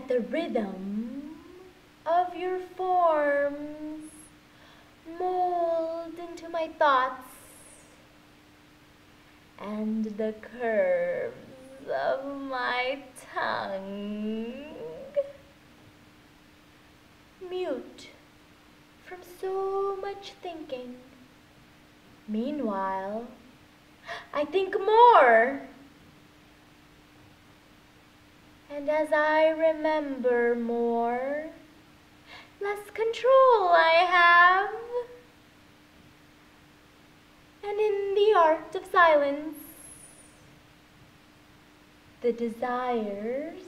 the rhythm of your forms mold into my thoughts and the curves of my tongue. Mute from so much thinking. Meanwhile, I think more. And as I remember more, less control I have. And in the art of silence, the desires